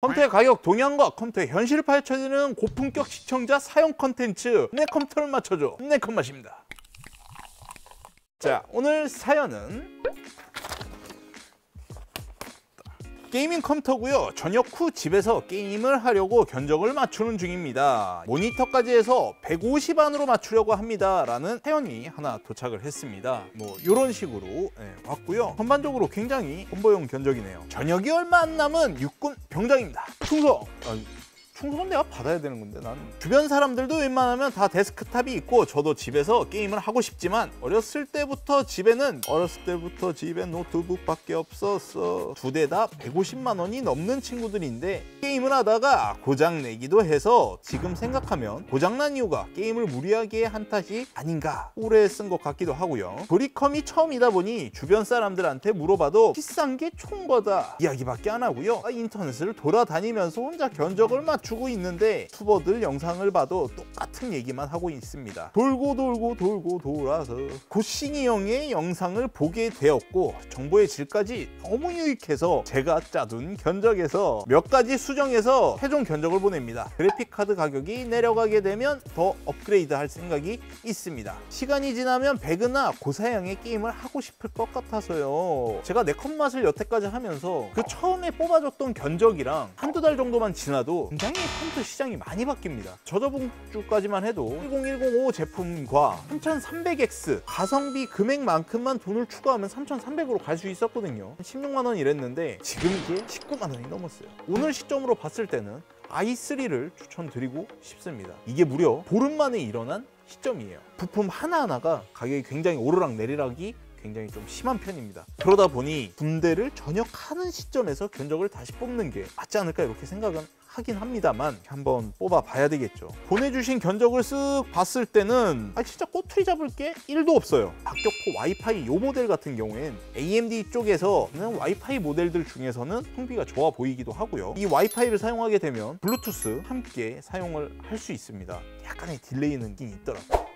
컴퓨터의 가격 동향과 컴퓨터의 현실을 파헤쳐드리는 고품격 시청자 사용 컨텐츠. 내 컴퓨터를 맞춰줘. 내 컴맛입니다. 자 오늘 사연은 gaming 컴퓨터고요. 전역 후 집에서 게임을 하려고 견적을 맞추는 중입니다. 모니터까지 해서 150 안으로 맞추려고 합니다. 라는 사연이 하나 도착을 했습니다. 뭐 이런 식으로 예, 왔고요. 전반적으로 굉장히 존버용 견적이네요. 전역이 얼마 안 남은 육군 병장입니다. 충성! 아, 충성은 내가 받아야 되는 건데. 난 주변 사람들도 웬만하면 다 데스크탑이 있고 저도 집에서 게임을 하고 싶지만 어렸을 때부터 집에는 어렸을 때부터 집에 노트북밖에 없었어 두 대 다 150만 원이 넘는 친구들인데 게임을 하다가 고장 내기도 해서 지금 생각하면 고장난 이유가 게임을 무리하게 한 탓이 아닌가 오래 쓴 것 같기도 하고요. 조립컴이 처음이다 보니 주변 사람들한테 물어봐도 비싼 게 총거다 이야기밖에 안 하고요. 인터넷을 돌아다니면서 혼자 견적을 맞추 주고 있는데 유튜버들 영상을 봐도 똑같은 얘기만 하고 있습니다. 돌고 돌고 돌고 돌아서 고싱이 형의 영상을 보게 되었고 정보의 질까지 너무 유익해서 제가 짜둔 견적에서 몇 가지 수정해서 최종 견적을 보냅니다. 그래픽카드 가격이 내려가게 되면 더 업그레이드 할 생각이 있습니다. 시간이 지나면 배그나 고사양의 게임을 하고 싶을 것 같아서요. 제가 내컷 맛을 여태까지 하면서 그 처음에 뽑아줬던 견적이랑 한두 달 정도만 지나도 굉장히 컴퓨터 시장이 많이 바뀝니다. 저저번 주까지만 해도 10105 제품과 3300X 가성비 금액만큼만 돈을 추가하면 3300으로 갈 수 있었거든요. 16만 원 이랬는데 지금 이게 19만 원이 넘었어요. 오늘 시점으로 봤을 때는 i3를 추천드리고 싶습니다. 이게 무려 보름 만에 일어난 시점이에요. 부품 하나하나가 가격이 굉장히 오르락 내리락이 굉장히 좀 심한 편입니다. 그러다 보니 군대를 전역하는 시점에서 견적을 다시 뽑는 게 맞지 않을까 이렇게 생각은 하긴 합니다만 한번 뽑아 봐야 되겠죠. 보내주신 견적을 쓱 봤을 때는 아 진짜 꼬투리 잡을 게 1도 없어요. 박격포 와이파이 요 모델 같은 경우엔 AMD 쪽에서는 와이파이 모델들 중에서는 가성비가 좋아 보이기도 하고요. 이 와이파이를 사용하게 되면 블루투스 함께 사용을 할 수 있습니다. 약간의 delay는 있긴 있더라고요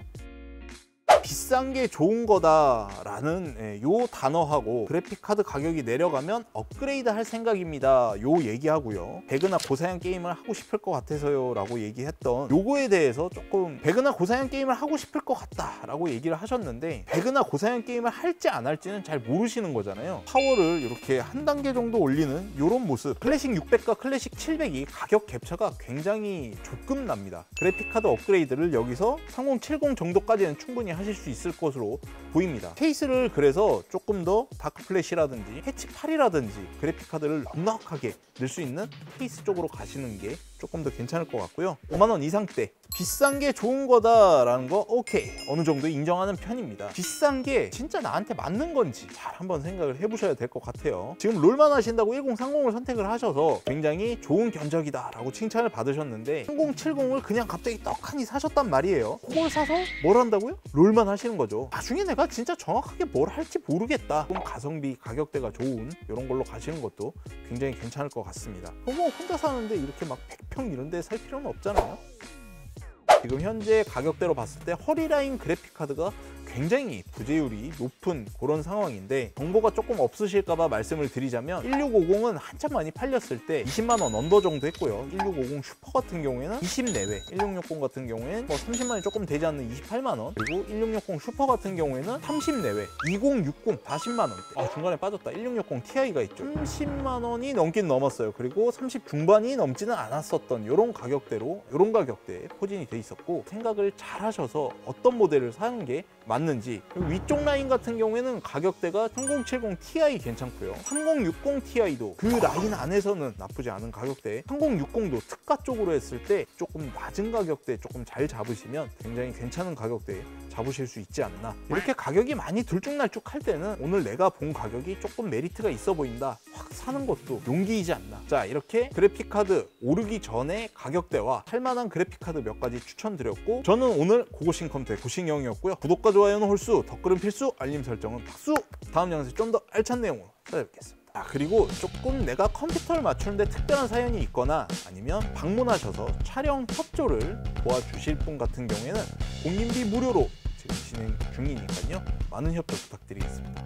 비싼 게 좋은 거다라는 예, 요 단어하고 그래픽 카드 가격이 내려가면 업그레이드 할 생각입니다. 요 얘기하고요. 배그나 고사양 게임을 하고 싶을 것 같아서요 라고 얘기했던 요거에 대해서 조금 배그나 고사양 게임을 하고 싶을 것 같다 라고 얘기를 하셨는데 배그나 고사양 게임을 할지 안 할지는 잘 모르시는 거잖아요. 파워를 이렇게 한 단계 정도 올리는 요런 모습 클래식 600과 클래식 700이 가격 갭차가 굉장히 조금 납니다. 그래픽 카드 업그레이드를 여기서 3070 정도까지는 충분히 하실 하실 수 있을 것으로 보입니다. 케이스를 그래서 조금 더 다크 플래시라든지 해치 8이라든지 그래픽 카드를 넉넉하게 넣을 수 있는 케이스 쪽으로 가시는 게 조금 더 괜찮을 것 같고요. 5만원 이상대. 비싼 게 좋은 거다라는 거 오케이. 어느 정도 인정하는 편입니다. 비싼 게 진짜 나한테 맞는 건지 잘 한번 생각을 해보셔야 될 것 같아요. 지금 롤만 하신다고 1030을 선택을 하셔서 굉장히 좋은 견적이다 라고 칭찬을 받으셨는데 3070을 그냥 갑자기 떡하니 사셨단 말이에요. 그걸 사서 뭘 한다고요? 롤만 하시는 거죠. 나중에 내가 진짜 정확하게 뭘 할지 모르겠다. 그럼 가성비 가격대가 좋은 이런 걸로 가시는 것도 굉장히 괜찮을 것 같습니다. 뭐 혼자 사는데 이렇게 막평 이런 데 살 필요는 없잖아요. 지금 현재 가격대로 봤을 때 허리라인 그래픽카드가 굉장히 부재율이 높은 그런 상황인데 정보가 조금 없으실까봐 말씀을 드리자면 1650은 한참 많이 팔렸을 때 20만원 under 정도 했고요. 1650 슈퍼 같은 경우에는 20 내외 1660 같은 경우에는 뭐 30만원이 조금 되지 않는 28만원 그리고 1660 슈퍼 같은 경우에는 30 내외 2060 40만원. 아 중간에 빠졌다. 1660 Ti가 있죠. 30만원이 넘긴 넘었어요. 그리고 30 중반이 넘지는 않았었던 이런 가격대로 이런 가격대에 포진이 돼 있었고 생각을 잘 하셔서 어떤 모델을 사는 게 맞는 지. 위쪽 라인 같은 경우에는 가격대가 3070 Ti 괜찮고요. 3060 Ti도 그 라인 안에서는 나쁘지 않은 가격대 3060도 특가 쪽으로 했을 때 조금 낮은 가격대 조금 잘 잡으시면 굉장히 괜찮은 가격대에 잡으실 수 있지 않나 이렇게 가격이 많이 들쭉날쭉 할 때는 오늘 내가 본 가격이 조금 메리트가 있어 보인다 확 사는 것도 용기이지 않나 자 이렇게 그래픽카드 오르기 전에 가격대와 할만한 그래픽카드 몇 가지 추천드렸고 저는 오늘 고고싱 컴퓨터의 고싱형이었고요 구독과 좋아요는 홀수, 댓글은 필수, 알림 설정은 박수! 다음 영상에서 좀 더 알찬 내용으로 찾아뵙겠습니다. 아 그리고 조금 내가 컴퓨터를 맞추는데 특별한 사연이 있거나 아니면 방문하셔서 촬영 협조를 도와주실 분 같은 경우에는 공인비 무료로 진행 중이니까요. 많은 협조 부탁드리겠습니다.